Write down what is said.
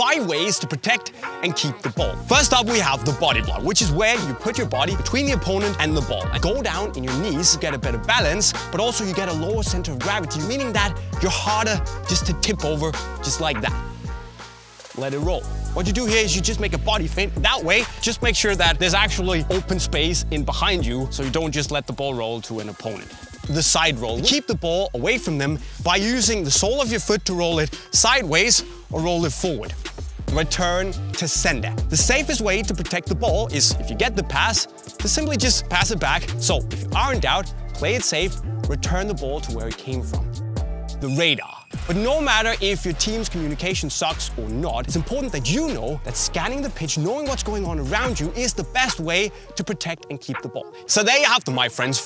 five ways to protect and keep the ball. First up, we have the body block, which is where you put your body between the opponent and the ball. And go down in your knees to get a better balance, but also you get a lower center of gravity, meaning that you're harder just to tip over just like that. Let it roll. What you do here is you just make a body feint. That way, just make sure that there's actually open space in behind you so you don't just let the ball roll to an opponent. The side roll. Keep the ball away from them by using the sole of your foot to roll it sideways or roll it forward. Return to sender. The safest way to protect the ball is, if you get the pass, to simply just pass it back. So if you are in doubt, play it safe, return the ball to where it came from. The radar. But no matter if your team's communication sucks or not, it's important that you know that scanning the pitch, knowing what's going on around you is the best way to protect and keep the ball. So there you have them, my friends.